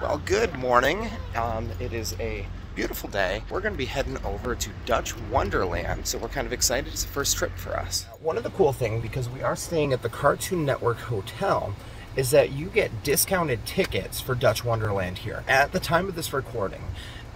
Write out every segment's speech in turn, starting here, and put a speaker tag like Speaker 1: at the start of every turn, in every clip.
Speaker 1: Well, good morning. Um, it is a beautiful day. We're going to be heading over to Dutch Wonderland, so we're kind of excited. It's the first trip for us. One of the cool things, because we are staying at the Cartoon Network Hotel, is that you get discounted tickets for Dutch Wonderland here. At the time of this recording,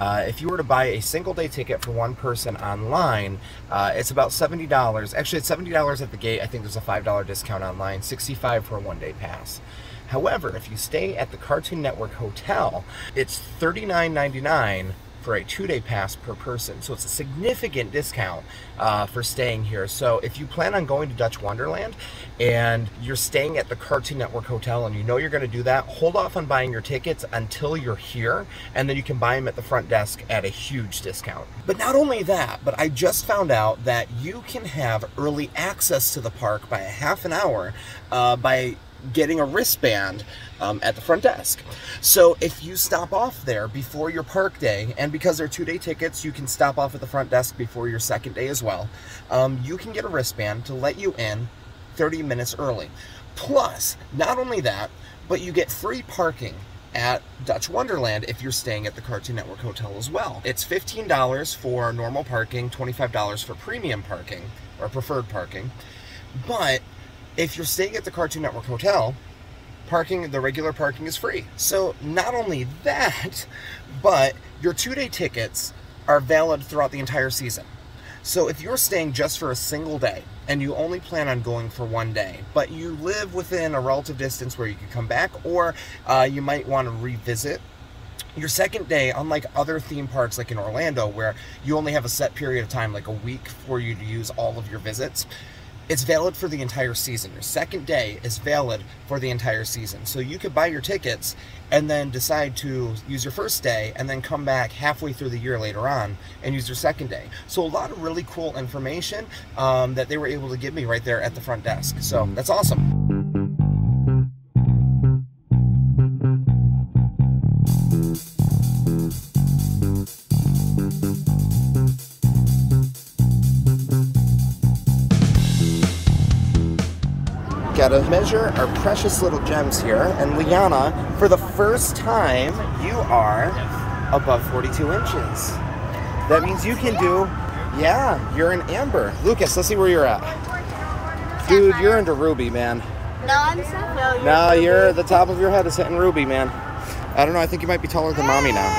Speaker 1: uh, if you were to buy a single day ticket for one person online, uh, it's about $70. Actually, it's $70 at the gate. I think there's a $5 discount online, 65 for a one day pass. However, if you stay at the Cartoon Network Hotel, it's $39.99 for a two-day pass per person. So it's a significant discount uh, for staying here. So if you plan on going to Dutch Wonderland and you're staying at the Cartoon Network Hotel and you know you're going to do that, hold off on buying your tickets until you're here and then you can buy them at the front desk at a huge discount. But not only that, but I just found out that you can have early access to the park by a half an hour uh, by getting a wristband um, at the front desk. So if you stop off there before your park day, and because they're two day tickets, you can stop off at the front desk before your second day as well, um, you can get a wristband to let you in 30 minutes early. Plus, not only that, but you get free parking at Dutch Wonderland if you're staying at the Cartoon Network Hotel as well. It's $15 for normal parking, $25 for premium parking, or preferred parking. But if you're staying at the Cartoon Network Hotel, parking, the regular parking is free. So not only that, but your two-day tickets are valid throughout the entire season. So if you're staying just for a single day and you only plan on going for one day, but you live within a relative distance where you can come back, or uh, you might want to revisit your second day, unlike other theme parks like in Orlando, where you only have a set period of time, like a week for you to use all of your visits, it's valid for the entire season. Your second day is valid for the entire season. So you could buy your tickets and then decide to use your first day and then come back halfway through the year later on and use your second day. So a lot of really cool information um, that they were able to give me right there at the front desk. So that's awesome. Gotta measure our precious little gems here. And Liana, for the first time, you are above 42 inches. That means you can do, yeah, you're an amber. Lucas, let's see where you're at. Dude, you're into ruby, man.
Speaker 2: No, I'm sapphire.
Speaker 1: No, you're the top of your head is hitting ruby, man. I don't know, I think you might be taller than mommy now.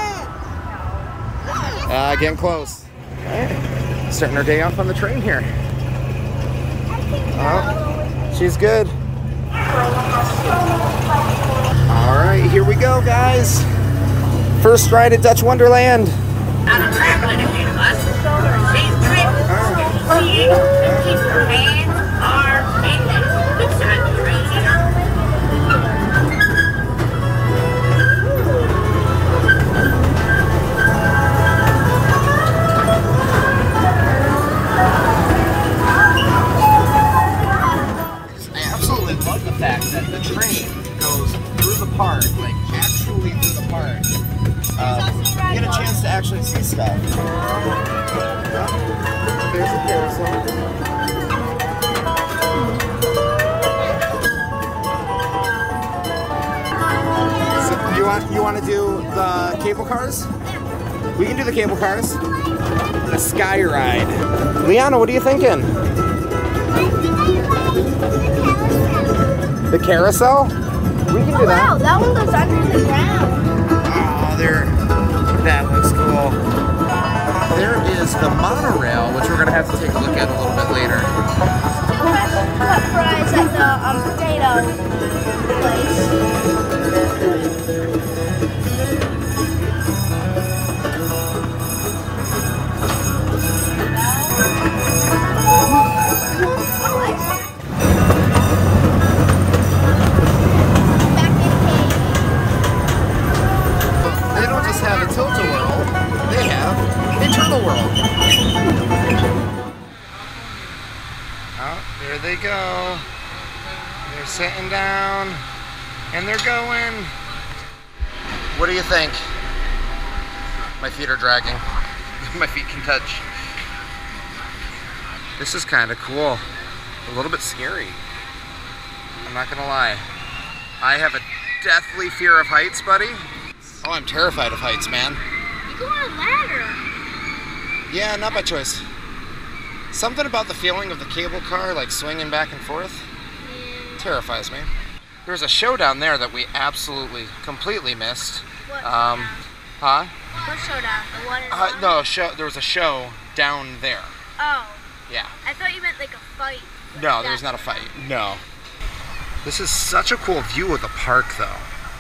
Speaker 1: Uh, getting close. Starting our day off on the train here. Oh. She's good. All right, here we go, guys. First ride at Dutch Wonderland. Thinking? The carousel? We can do
Speaker 2: oh,
Speaker 1: that.
Speaker 2: Wow, that one goes under the ground.
Speaker 1: Oh, there. That looks cool. There is the monorail, which we're going to have to take a look at a little bit later.
Speaker 2: Cut fries at the um, potato Oh,
Speaker 1: they go. They're sitting down and they're going. What do you think? My feet are dragging. My feet can touch. This is kind of cool. A little bit scary. I'm not gonna lie. I have a deathly fear of heights, buddy. Oh, I'm terrified of heights, man.
Speaker 2: You go on a ladder.
Speaker 1: Yeah, not by choice. Something about the feeling of the cable car, like swinging back and forth, terrifies me. There's a show down there that we absolutely, completely missed.
Speaker 2: What?
Speaker 1: Um, huh?
Speaker 2: what showdown? The one
Speaker 1: Uh, no, show. There was a show down there.
Speaker 2: Oh,
Speaker 1: Yeah.
Speaker 2: I thought you meant like a fight.
Speaker 1: No, there's not a fight. No. This is such a cool view of the park, though.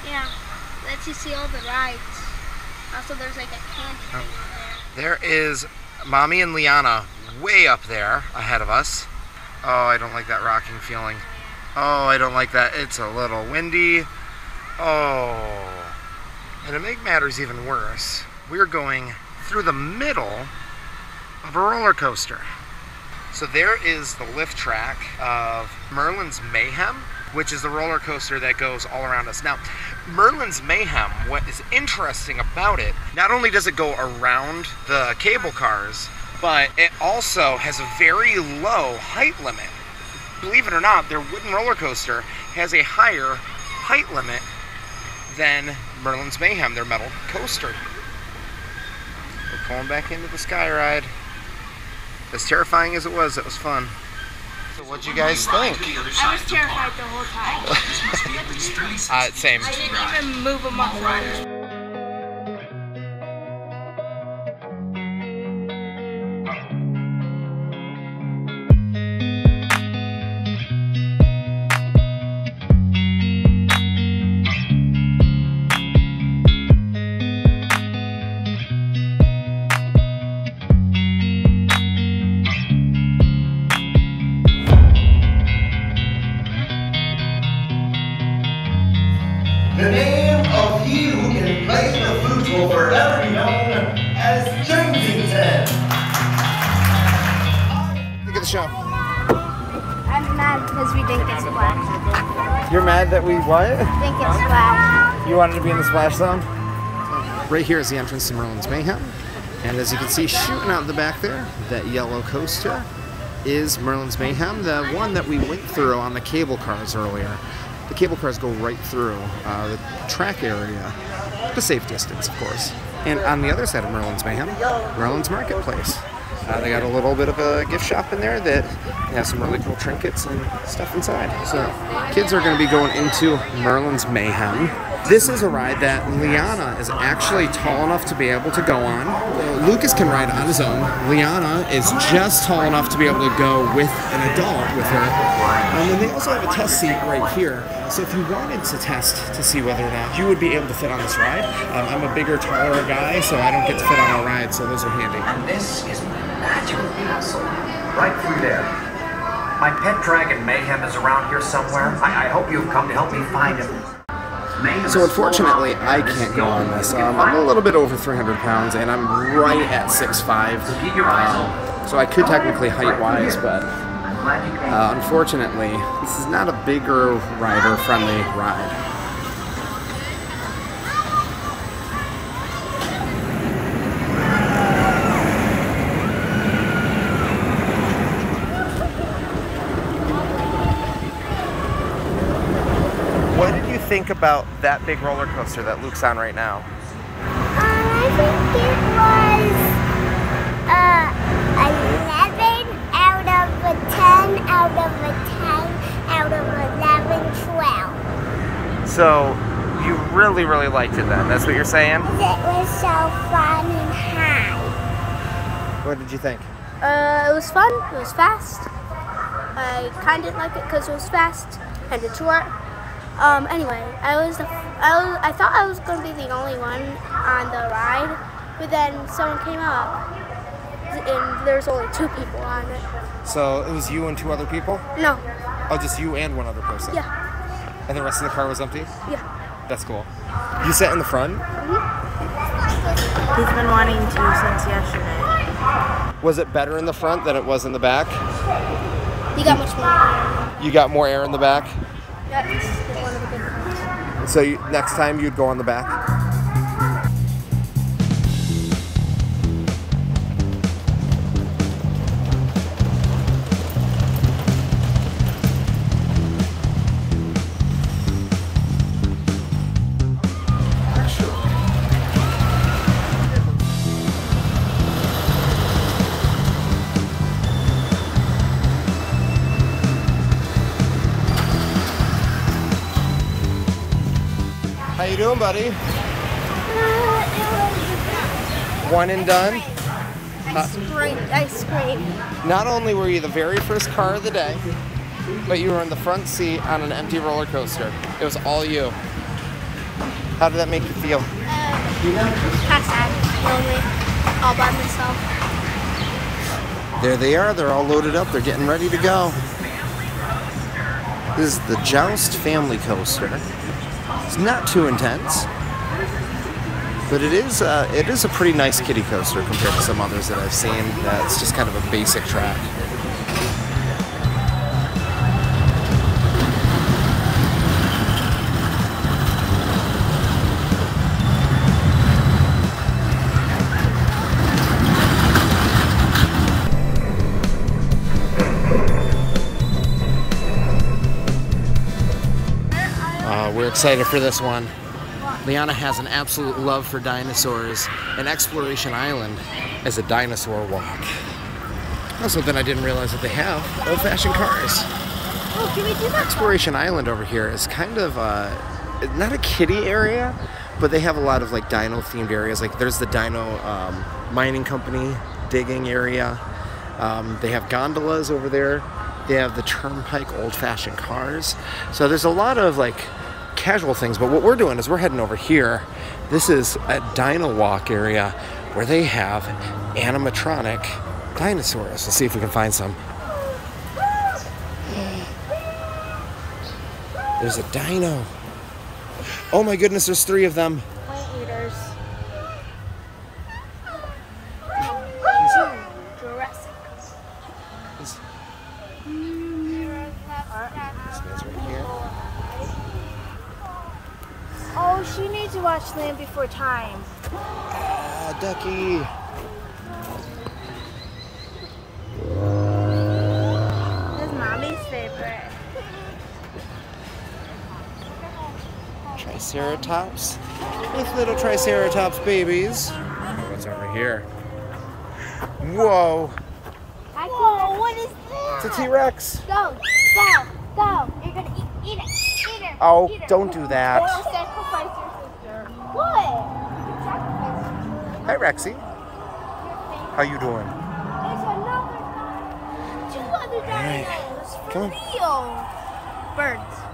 Speaker 2: Yeah, lets you see all the rides. Also, there's like a candy
Speaker 1: Oh.
Speaker 2: thing over
Speaker 1: There is Mommy and Liana way up there ahead of us. Oh, I don't like that rocking feeling. Oh, I don't like that. It's a little windy. Oh. And to make matters even worse, we're going through the middle of a roller coaster. So there is the lift track of Merlin's Mayhem, which is the roller coaster that goes all around us. Now, Merlin's Mayhem, what is interesting about it, not only does it go around the cable cars, but it also has a very low height limit. Believe it or not, their wooden roller coaster has a higher height limit than Merlin's Mayhem, their metal coaster. We're pulling back into the sky ride. As terrifying as it was, it was fun. So what'd you guys think?
Speaker 2: I was terrified the whole time.
Speaker 1: Uh, same.
Speaker 2: I didn't even move a muscle.
Speaker 1: Show.
Speaker 2: I'm mad because we didn't get splashed.
Speaker 1: You're mad that we what?
Speaker 2: Didn't get splashed.
Speaker 1: You wanted to be in the splash zone? Right here is the entrance to Merlin's Mayhem. And as you can see, shooting out the back there, that yellow coaster is Merlin's Mayhem, the one that we went through on the cable cars earlier. The cable cars go right through uh, the track area, the safe distance, of course. And on the other side of Merlin's Mayhem, Merlin's Marketplace. Uh, they got a little bit of a gift shop in there that has some really cool trinkets and stuff inside. So kids are going to be going into Merlin's Mayhem. This is a ride that Liana is actually tall enough to be able to go on. Uh, Lucas can ride on his own. Liana is just tall enough to be able to go with an adult with her. Um, and they also have a test seat right here. So if you wanted to test to see whether or not you would be able to fit on this ride, um, I'm a bigger, taller guy, so I don't get to fit on a ride, so those are handy.
Speaker 3: And this is magical castle. Right through there. My pet dragon Mayhem is around here somewhere. I, I hope you've come to help me find him. Mayhem
Speaker 1: So unfortunately, I can't go on this. Um, I'm a little bit over 300 pounds, and I'm right at 6'5".
Speaker 3: Keep your eyes
Speaker 1: Um, so I could technically height-wise, but
Speaker 3: I'm glad you came.
Speaker 1: uh, unfortunately, this is not a bigger rider-friendly ride. Think about that big roller coaster that Luke's on right now?
Speaker 2: I think it was uh, 11 out of a 10 out of a 10 out of 11, 12.
Speaker 1: So, you really, really liked it then. That's what you're saying?
Speaker 2: It was so fun and high.
Speaker 1: What did you think?
Speaker 2: Uh, it was fun. It was fast. I kind of like it because it was fast and it's short. Um, anyway, I was, the, f- I was I thought I was going to be the only one on the ride, but then someone came up and there's only two people on it.
Speaker 1: So, it was you and two other people?
Speaker 2: No,
Speaker 1: Oh, just you and one other person?
Speaker 2: yeah,
Speaker 1: And the rest of the car was empty?
Speaker 2: yeah.
Speaker 1: That's cool. You sat in the front?
Speaker 4: He's been wanting to since yesterday.
Speaker 1: Was it better in the front than it was in the back?
Speaker 2: You got much more.
Speaker 1: You got more air in the back?
Speaker 2: That's
Speaker 1: So you, next time you'd go on the back? Doing, buddy? One and done.
Speaker 2: I screamed. I screamed.
Speaker 1: Not only were you the very first car of the day, but you were in the front seat on an empty roller coaster. It was all you. How did that make you feel?
Speaker 2: Kind of sad. Lonely. All by myself.
Speaker 1: There they are. They're all loaded up. They're getting ready to go. This is the Joust Family Coaster. It's not too intense, but it is uh, it is a pretty nice kiddie coaster compared to some others that I've seen. That's just kind of a basic track. Excited for this one. Liana has an absolute love for dinosaurs, and Exploration Island is a dinosaur walk. That's something I didn't realize that they have old-fashioned cars.
Speaker 2: Oh, can we do that?
Speaker 1: Exploration Island over here is kind of uh, not a kiddie area, but they have a lot of like dino-themed areas. Like there's the dino um, mining company digging area. Um, they have gondolas over there. They have the turnpike old-fashioned cars. So there's a lot of like casual things. But what we're doing is we're heading over here. This is a dino walk area where they have animatronic dinosaurs. Let's see if we can find some. There's a dino. Oh my goodness, there's three of them.
Speaker 2: Plant eaters. Jurassic.
Speaker 1: This guy's right here.
Speaker 4: Oh, she needs to watch Land Before Time.
Speaker 1: Ah, Ducky.
Speaker 4: This is mommy's favorite.
Speaker 1: Triceratops. With little Triceratops babies. What's over here? Whoa.
Speaker 2: Whoa, what is this?
Speaker 1: It's a T-Rex.
Speaker 2: Go, go, go. You're gonna eat, eat it, eat it.
Speaker 1: Oh,
Speaker 2: eat it.
Speaker 1: don't do that.
Speaker 2: Or sacrifice your sister. What? Sacrifice
Speaker 1: Hi, Rexy. How you doing?
Speaker 2: There's another Two other
Speaker 1: right.
Speaker 2: dinos. For
Speaker 1: Come on.
Speaker 2: real. Birds.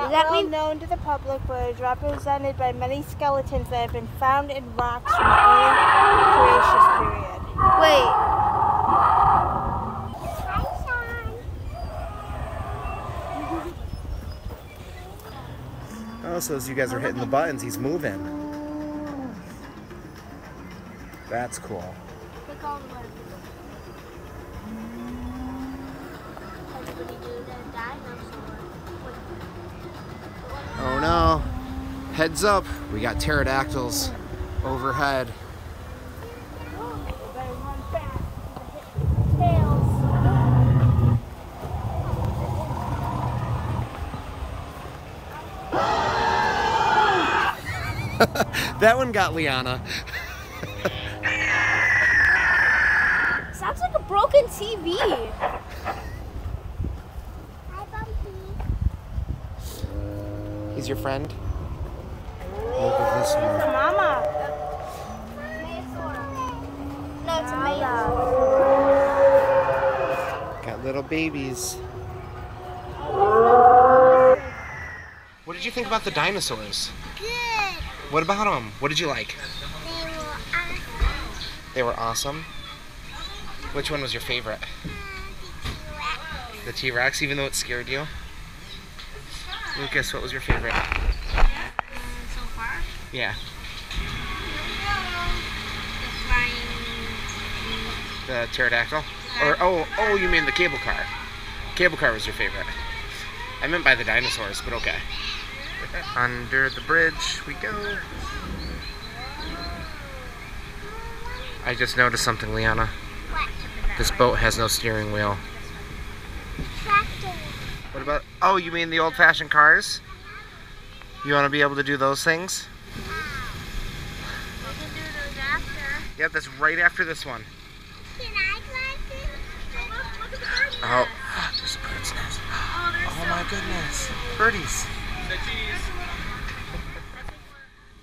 Speaker 4: Not
Speaker 2: that
Speaker 4: well
Speaker 2: mean-
Speaker 4: known to the public, but is represented by many skeletons that have been found in rocks from the early Cretaceous period.
Speaker 2: Wait.
Speaker 1: Oh, so as you guys are hitting the buttons, he's moving. That's cool.
Speaker 2: Click all the buttons. Everybody do the dinosaur.
Speaker 1: Oh no. Heads up. We got pterodactyls overhead. That one got Liana.
Speaker 2: Sounds like a broken TV. Hi, Bumpy.
Speaker 1: He's your friend? Look at this
Speaker 4: It's a mama.
Speaker 2: No, it's a
Speaker 1: Got little babies. What did you think about the dinosaurs?
Speaker 2: Good.
Speaker 1: What about them? What did you like?
Speaker 2: They were awesome.
Speaker 1: They were awesome. Which one was your favorite? Uh, the T Rex, even though it scared you? Lucas, what was your favorite?
Speaker 2: So far,
Speaker 1: Yeah,
Speaker 2: the flying.
Speaker 1: the pterodactyl. Or oh, oh, you mean the cable car? Cable car was your favorite. I meant by the dinosaurs, but okay. Under the bridge we go. I just noticed something, Liana. This boat has no steering wheel. What about? Oh, you mean the old-fashioned cars? You want to be able to do those things?
Speaker 2: We can do those after.
Speaker 1: Yep, that's right after this one.
Speaker 2: Can I climb this? Look, look at the bird's
Speaker 1: Oh, there's a bird's nest. oh, oh my goodness. Birdies.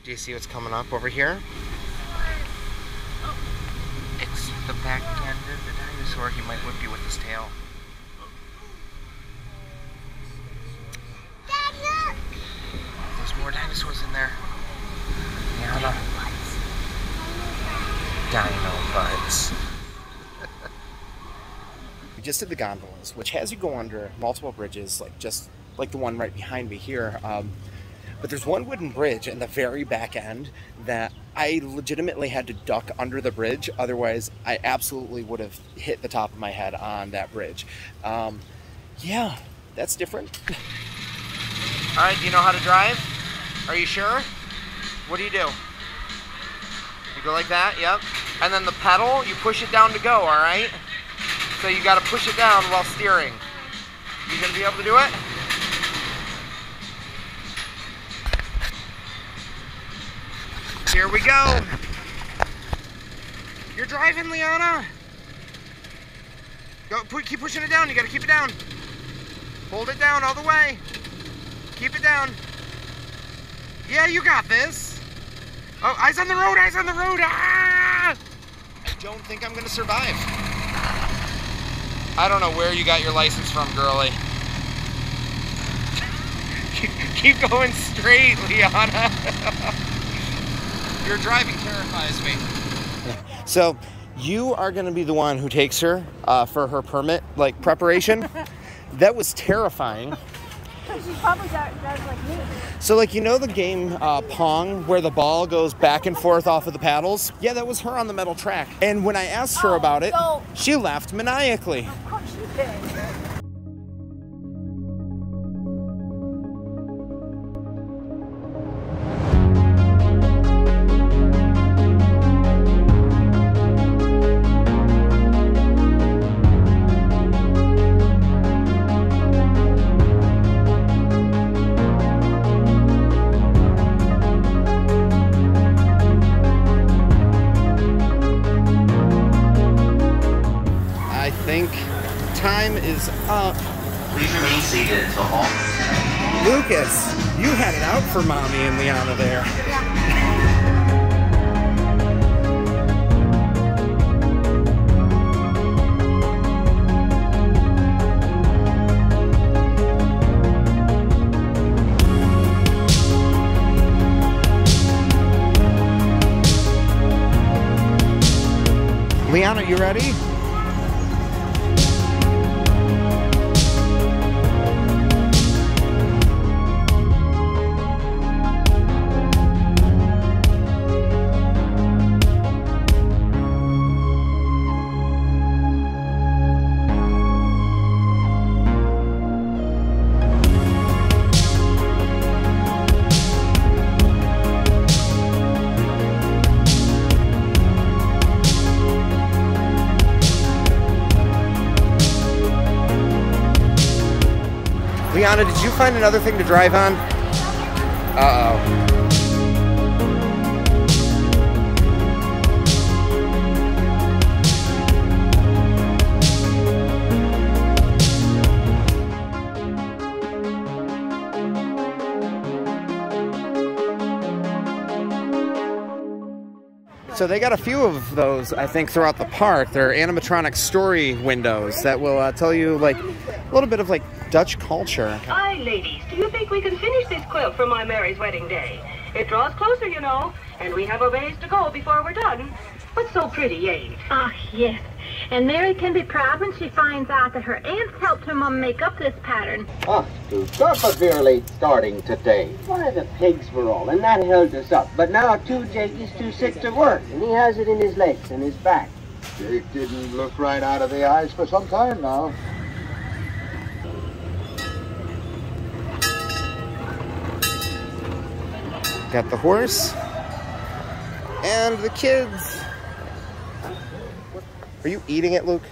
Speaker 1: Do you see what's coming up over here? It's the back end of the dinosaur. He might whip you with his tail. There's more dinosaurs in there. Yana. Dino butts. we just did the gondolas, which has you go under multiple bridges, like just like the one right behind me here. Um, but there's one wooden bridge in the very back end that I legitimately had to duck under the bridge. Otherwise, I absolutely would have hit the top of my head on that bridge. Um, yeah, that's different. All right, do you know how to drive? Are you sure? What do you do? You go like that, yep. And then the pedal, you push it down to go, all right? So you gotta push it down while steering. You gonna be able to do it? Here we go. You're driving, Liana. Go, pu keep pushing it down. You gotta keep it down. Hold it down all the way. Keep it down. Yeah, you got this. Oh, eyes on the road, eyes on the road. Ah! I don't think I'm gonna survive. I don't know where you got your license from, girlie. Keep going straight, Liana. Your driving terrifies me. So, you are going to be the one who takes her uh, for her permit, like preparation. that was terrifying.
Speaker 4: She probably does, does like me.
Speaker 1: So, like, you know the game uh, Pong, where the ball goes back and forth off of the paddles? Yeah, that was her on the metal track. And when I asked her
Speaker 4: Oh,
Speaker 1: about it,
Speaker 4: so-
Speaker 1: she laughed maniacally.
Speaker 4: Of course she did.
Speaker 1: Liana, you ready? Another thing to drive on? Uh oh. So they got a few of those, I think, throughout the park. They're animatronic story windows that will uh, tell you like a little bit of like Dutch culture.
Speaker 5: Hi, ladies. Do you think we can finish this quilt for my Mary's wedding day? It draws closer, you know, and we have a ways to go before we're done. But so pretty, ain't it?
Speaker 6: Ah, yes. And Mary can be proud when she finds out that her aunts helped her mum make up this pattern.
Speaker 7: Off to Garfield late starting today. Why, the pigs were all, and that held us up. But now, too, Jake is too sick to work, and he has it in his legs and his back.
Speaker 8: Jake didn't look right out of the eyes for some time now.
Speaker 1: Got the horse and the kids. Are you eating it, Luke?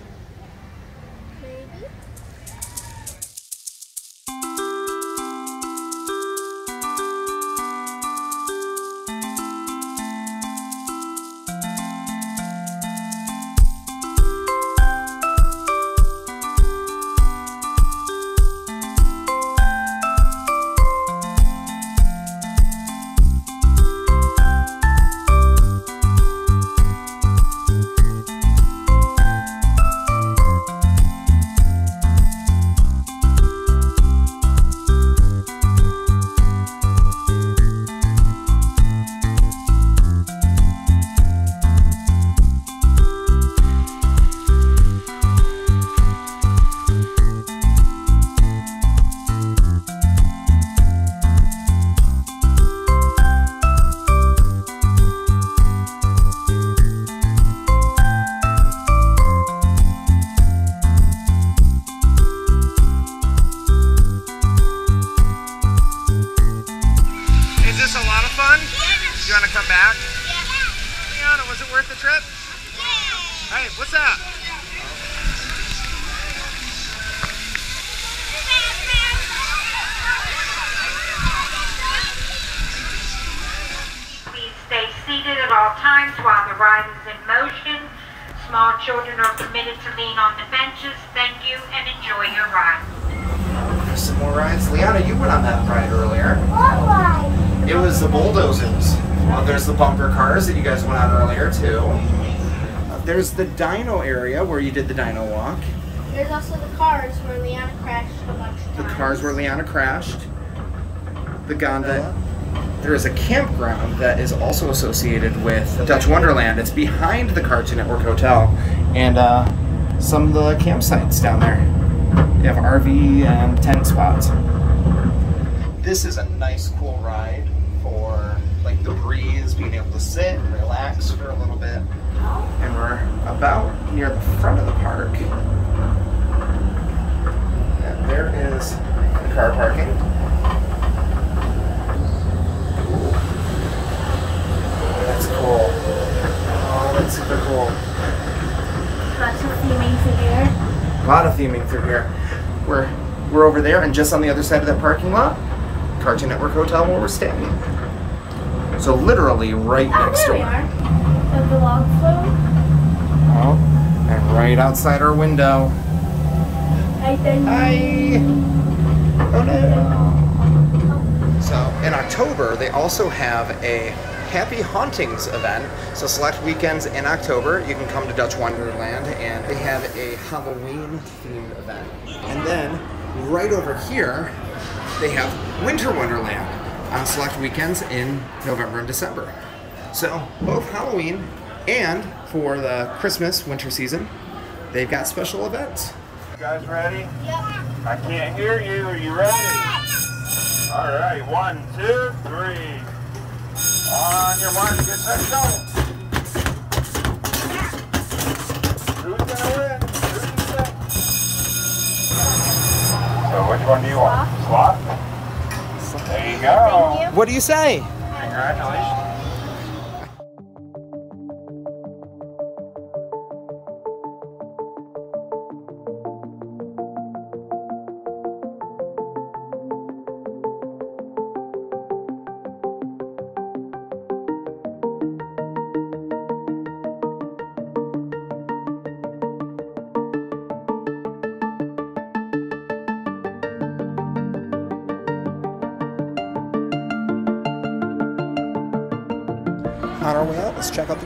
Speaker 1: What's up?
Speaker 9: Please stay seated at all times while the ride is in motion. Small children are permitted to lean on the benches. Thank you and enjoy your ride.
Speaker 1: There's some more rides. Liana, you went on that ride earlier.
Speaker 2: What ride?
Speaker 1: It was the bulldozers. Well, there's the bumper cars that you guys went on earlier too. There's the dino area where you did the dino walk.
Speaker 2: There's also the cars where Liana crashed a bunch of
Speaker 1: The cars where Liana crashed. The Gonda. There is a campground that is also associated with Dutch Wonderland. It's behind the Cartoon Network Hotel and uh, some of the campsites down there. They have RV and tent spots. This is a nice, cool ride for like the breeze, being able to sit and relax for a little bit. And we're about near the front of the park. And there is the car parking. That's cool. Oh, that's super cool.
Speaker 2: Lots of theming through here.
Speaker 1: A lot of theming through here. We're we're over there, and just on the other side of that parking lot, Cartoon Network Hotel where we're staying. So literally right
Speaker 2: Oh,
Speaker 1: next door.
Speaker 2: Are. At the log flume.
Speaker 1: Oh, and right outside our window.
Speaker 2: Right there.
Speaker 1: Hi. Oh no. So in October, they also have a Happy Hauntings event. So select weekends in October, you can come to Dutch Wonderland, and they have a Halloween themed event. And then right over here, they have Winter Wonderland on select weekends in November and December. So both Halloween and for the Christmas winter season, they've got special events.
Speaker 8: You guys ready? Yeah. I can't hear you. Are you ready? All right. One, two, three. On your mark, get set, go. Who's gonna win? Who's gonna? So which one do you want? Slot? There you go.
Speaker 1: What do you say?
Speaker 8: Congratulations.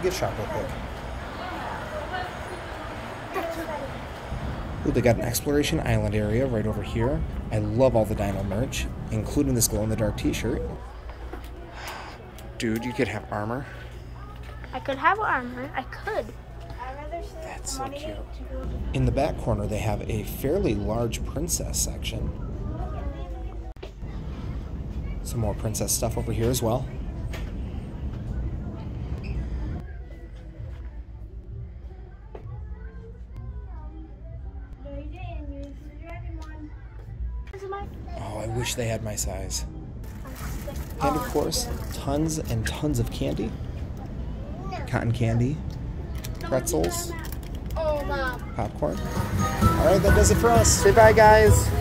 Speaker 1: Let's check out the gift shop real quick. Ooh, they got an exploration island area right over here. I love all the dino merch, including this glow in the dark t-shirt. Dude, you could have armor.
Speaker 2: I could have armor. I could.
Speaker 1: That's so cute. In the back corner, they have a fairly large princess section. Some more princess stuff over here as well. They had my size. And of course, tons and tons of candy. Cotton candy, pretzels,
Speaker 2: Oh,
Speaker 1: popcorn. All right, that does it for us. Say bye, guys.
Speaker 2: Bye.